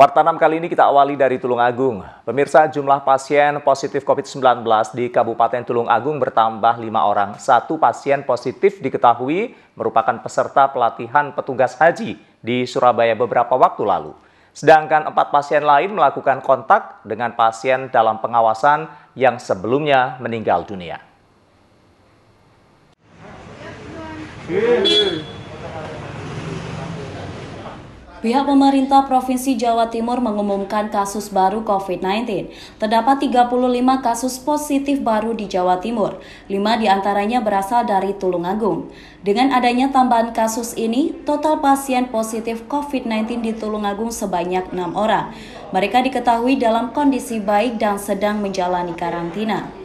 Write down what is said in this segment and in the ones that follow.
6 kali ini kita awali dari Tulungagung. Pemirsa, jumlah pasien positif COVID-19 di Kabupaten Tulungagung bertambah 5 orang. Satu pasien positif diketahui merupakan peserta pelatihan petugas haji di Surabaya beberapa waktu lalu. Sedangkan empat pasien lain melakukan kontak dengan pasien dalam pengawasan yang sebelumnya meninggal dunia. Pihak pemerintah Provinsi Jawa Timur mengumumkan kasus baru COVID-19. Terdapat 35 kasus positif baru di Jawa Timur. 5 di antaranya berasal dari Tulungagung. Dengan adanya tambahan kasus ini, total pasien positif COVID-19 di Tulungagung sebanyak 6 orang. Mereka diketahui dalam kondisi baik dan sedang menjalani karantina.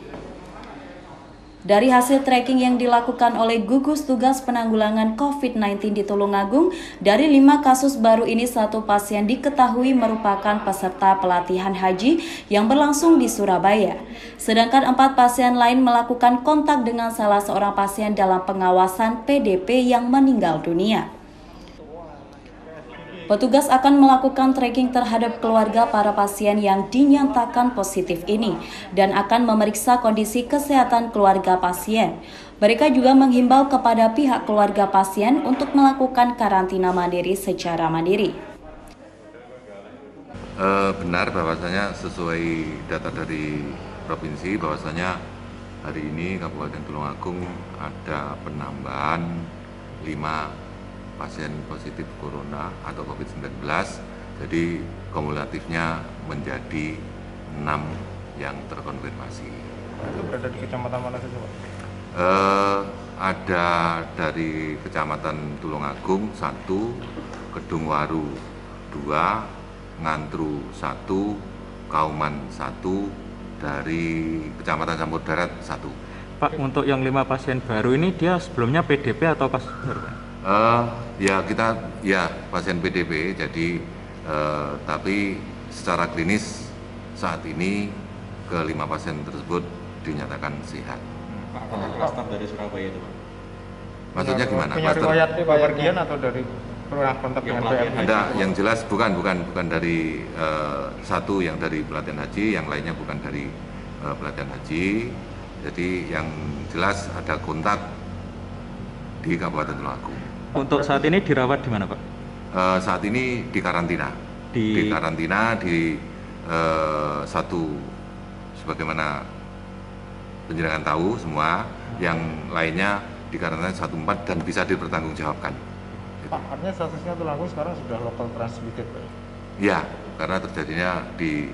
Dari hasil tracking yang dilakukan oleh gugus tugas penanggulangan COVID-19 di Tulungagung, dari lima kasus baru ini satu pasien diketahui merupakan peserta pelatihan haji yang berlangsung di Surabaya. Sedangkan empat pasien lain melakukan kontak dengan salah seorang pasien dalam pengawasan PDP yang meninggal dunia. Petugas akan melakukan tracking terhadap keluarga para pasien yang dinyatakan positif ini dan akan memeriksa kondisi kesehatan keluarga pasien. Mereka juga menghimbau kepada pihak keluarga pasien untuk melakukan karantina mandiri secara mandiri. Uh, benar bahwasanya sesuai data dari provinsi bahwasanya hari ini Kabupaten Tulungagung ada penambahan 5 pasien positif corona atau COVID-19 jadi kumulatifnya menjadi 6 yang terkonfirmasi. Itu berada di kecamatan mana saja Pak? Uh, ada dari kecamatan Tulungagung satu, Kedungwaru dua, Ngantru satu, Kauman satu, dari kecamatan Campur Darat satu. Pak, untuk yang lima pasien baru ini dia sebelumnya PDP atau pas baru? Uh, ya kita ya pasien PDP jadi uh, tapi secara klinis saat ini kelima pasien tersebut dinyatakan sehat. Pak, apakah klaster dari Surabaya itu Pak? Maksudnya gimana? Punya riwayat atau dari pernah kontak dengan PM Ada yang jelas bukan bukan bukan dari uh, satu yang dari pelatihan haji, yang lainnya bukan dari uh, pelatihan haji. Jadi yang jelas ada kontak di Kabupaten Tulungagung. Untuk saat ini dirawat di mana Pak? Uh, saat ini di karantina. Di, di karantina di uh, satu sebagaimana penjenengan tahu semua, yang lainnya di karantina satu empat dan bisa dipertanggungjawabkan. Pak, artinya statusnya Tulungagung sekarang sudah local transmitted Pak? Ya, karena terjadinya di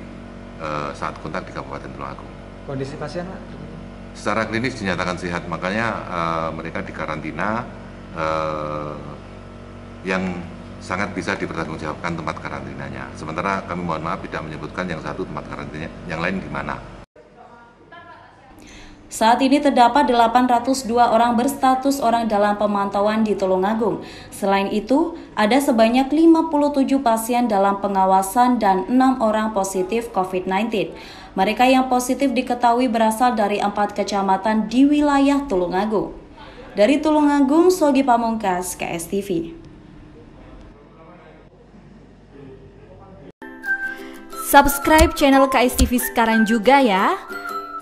uh, saat kontak di Kabupaten Tulungagung. Kondisi pasien Pak? Secara klinis dinyatakan sehat, makanya uh, mereka dikarantina uh, yang sangat bisa dipertanggungjawabkan tempat karantinanya. Sementara kami mohon maaf tidak menyebutkan yang satu tempat karantinanya, yang lain di mana. Saat ini terdapat 802 orang berstatus orang dalam pemantauan di Tulungagung. Selain itu, ada sebanyak 57 pasien dalam pengawasan dan 6 orang positif COVID-19. Mereka yang positif diketahui berasal dari empat kecamatan di wilayah Tulungagung. Dari Tulungagung, Sogi Pamungkas, KSTV. Subscribe channel KSTV sekarang juga ya.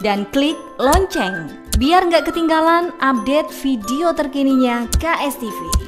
Dan klik lonceng, biar nggak ketinggalan update video terkininya KSTV.